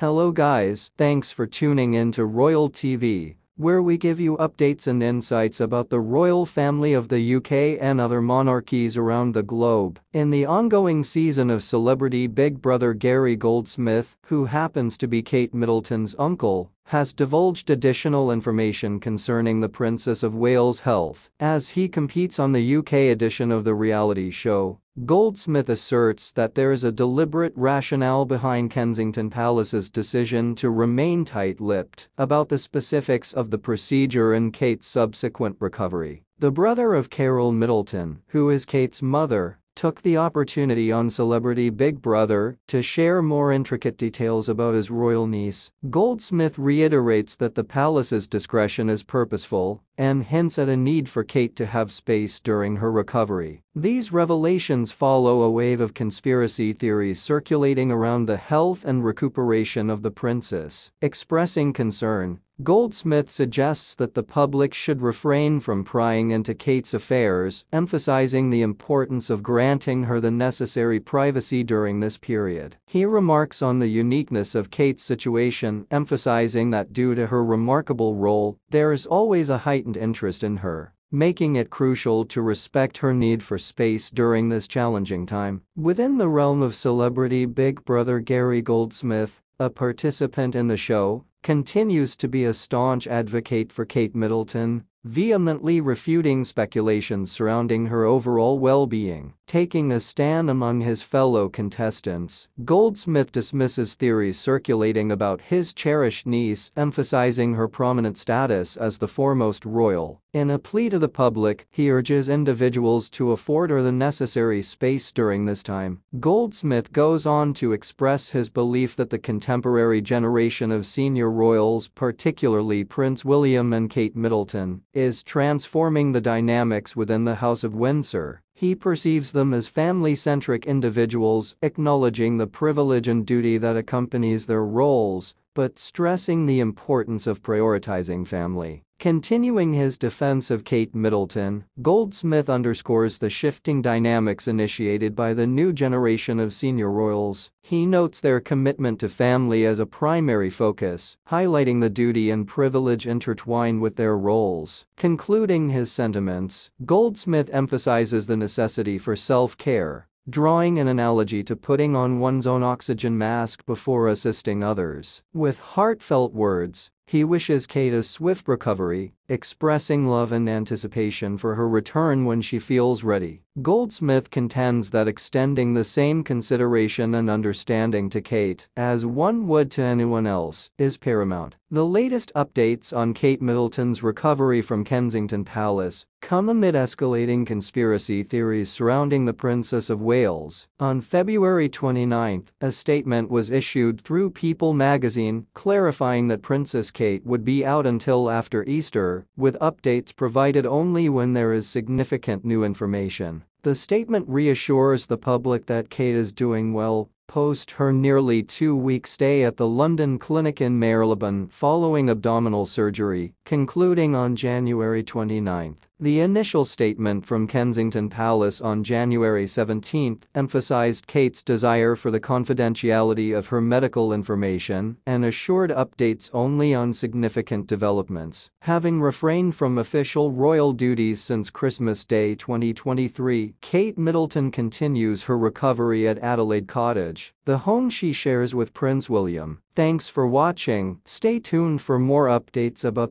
Hello guys, thanks for tuning in to Royal TV, where we give you updates and insights about the royal family of the UK and other monarchies around the globe. In the ongoing season of Celebrity Big Brother Gary Goldsmith, who happens to be Kate Middleton's uncle, has divulged additional information concerning the Princess of Wales' health as he competes on the UK edition of the reality show. Goldsmith asserts that there is a deliberate rationale behind Kensington Palace's decision to remain tight-lipped about the specifics of the procedure and Kate's subsequent recovery. The brother of Carol Middleton, who is Kate's mother, took the opportunity on Celebrity Big Brother to share more intricate details about his royal niece. Goldsmith reiterates that the palace's discretion is purposeful and hints at a need for Kate to have space during her recovery. These revelations follow a wave of conspiracy theories circulating around the health and recuperation of the princess. Expressing concern, Goldsmith suggests that the public should refrain from prying into Kate's affairs, emphasizing the importance of granting her the necessary privacy during this period. He remarks on the uniqueness of Kate's situation, emphasizing that due to her remarkable role, there is always a heightened interest in her making it crucial to respect her need for space during this challenging time. Within the realm of celebrity Big Brother Gary Goldsmith, a participant in the show, continues to be a staunch advocate for Kate Middleton, vehemently refuting speculations surrounding her overall well-being. Taking a stand among his fellow contestants, Goldsmith dismisses theories circulating about his cherished niece, emphasizing her prominent status as the foremost royal. In a plea to the public, he urges individuals to afford her the necessary space during this time. Goldsmith goes on to express his belief that the contemporary generation of senior royals, particularly Prince William and Kate Middleton, is transforming the dynamics within the House of Windsor. He perceives them as family-centric individuals, acknowledging the privilege and duty that accompanies their roles, but stressing the importance of prioritizing family. Continuing his defense of Kate Middleton, Goldsmith underscores the shifting dynamics initiated by the new generation of senior royals. He notes their commitment to family as a primary focus, highlighting the duty and privilege intertwined with their roles. Concluding his sentiments, Goldsmith emphasizes the necessity for self-care, drawing an analogy to putting on one's own oxygen mask before assisting others. With heartfelt words, he wishes Kate a swift recovery, expressing love and anticipation for her return when she feels ready. Goldsmith contends that extending the same consideration and understanding to Kate as one would to anyone else is paramount. The latest updates on Kate Middleton's recovery from Kensington Palace come amid escalating conspiracy theories surrounding the Princess of Wales. On February 29, a statement was issued through People magazine clarifying that Princess Kate would be out until after Easter, with updates provided only when there is significant new information. The statement reassures the public that Kate is doing well, post her nearly two-week stay at the London clinic in Marylebone following abdominal surgery, concluding on January 29. The initial statement from Kensington Palace on January 17 emphasized Kate's desire for the confidentiality of her medical information and assured updates only on significant developments. Having refrained from official royal duties since Christmas Day 2023, Kate Middleton continues her recovery at Adelaide Cottage, the home she shares with Prince William. Thanks for watching, stay tuned for more updates about